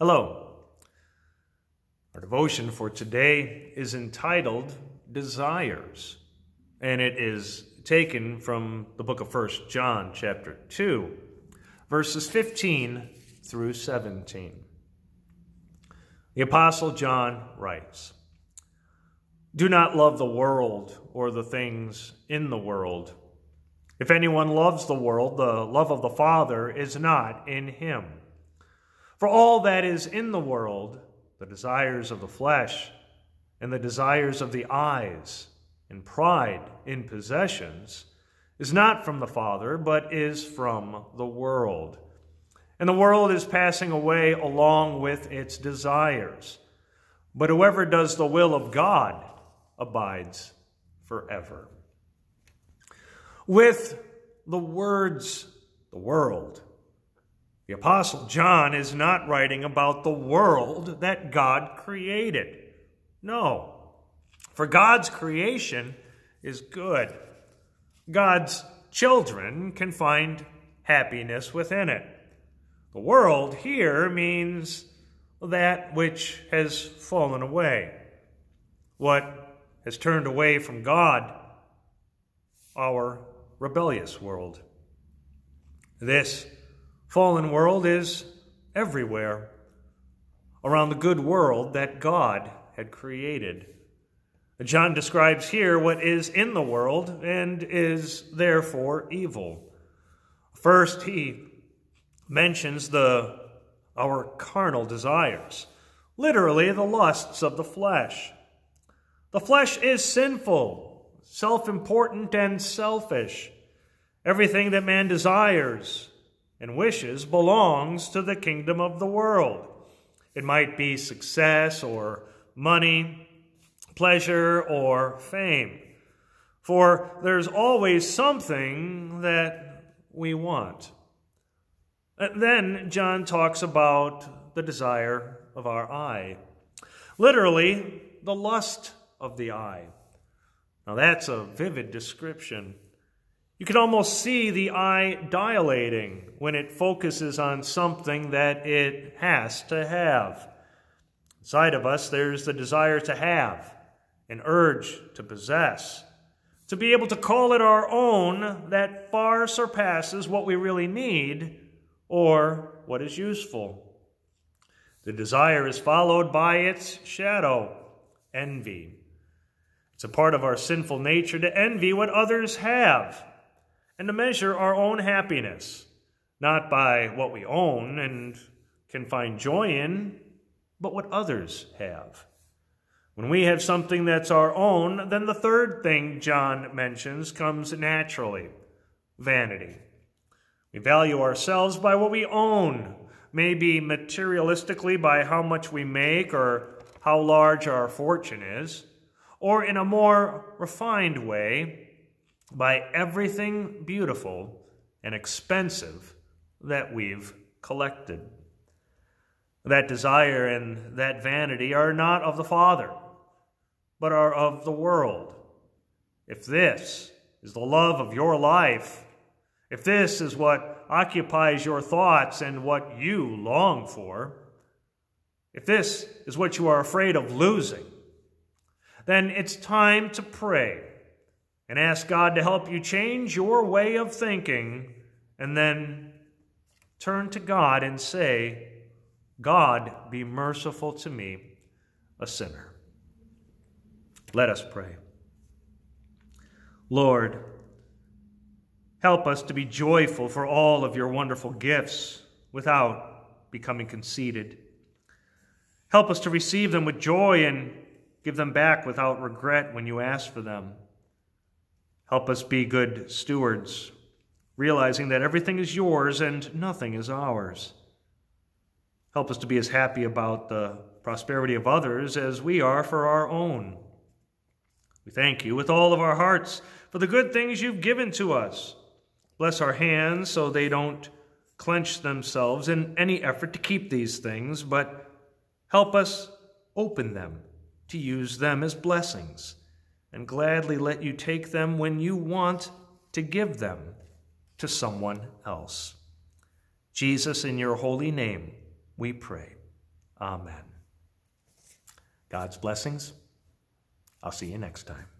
Hello. Our devotion for today is entitled Desires, and it is taken from the book of 1 John, chapter 2, verses 15 through 17. The Apostle John writes Do not love the world or the things in the world. If anyone loves the world, the love of the Father is not in him. For all that is in the world, the desires of the flesh, and the desires of the eyes, and pride in possessions, is not from the Father, but is from the world. And the world is passing away along with its desires. But whoever does the will of God abides forever. With the words, the world, the Apostle John is not writing about the world that God created. No. For God's creation is good. God's children can find happiness within it. The world here means that which has fallen away, what has turned away from God, our rebellious world. This fallen world is everywhere around the good world that God had created. John describes here what is in the world and is therefore evil. First, he mentions the our carnal desires, literally the lusts of the flesh. The flesh is sinful, self-important and selfish. Everything that man desires and wishes belongs to the kingdom of the world. It might be success or money, pleasure or fame. For there's always something that we want. Uh, then John talks about the desire of our eye. Literally, the lust of the eye. Now, that's a vivid description. You can almost see the eye dilating when it focuses on something that it has to have. Inside of us, there's the desire to have, an urge to possess, to be able to call it our own that far surpasses what we really need or what is useful. The desire is followed by its shadow, envy. It's a part of our sinful nature to envy what others have and to measure our own happiness, not by what we own and can find joy in, but what others have. When we have something that's our own, then the third thing John mentions comes naturally vanity. We value ourselves by what we own, maybe materialistically by how much we make or how large our fortune is, or in a more refined way, by everything beautiful and expensive that we've collected. That desire and that vanity are not of the Father, but are of the world. If this is the love of your life, if this is what occupies your thoughts and what you long for, if this is what you are afraid of losing, then it's time to pray and ask God to help you change your way of thinking, and then turn to God and say, God, be merciful to me, a sinner. Let us pray. Lord, help us to be joyful for all of your wonderful gifts without becoming conceited. Help us to receive them with joy and give them back without regret when you ask for them. Help us be good stewards, realizing that everything is yours and nothing is ours. Help us to be as happy about the prosperity of others as we are for our own. We thank you with all of our hearts for the good things you've given to us. Bless our hands so they don't clench themselves in any effort to keep these things, but help us open them to use them as blessings and gladly let you take them when you want to give them to someone else. Jesus, in your holy name, we pray. Amen. God's blessings. I'll see you next time.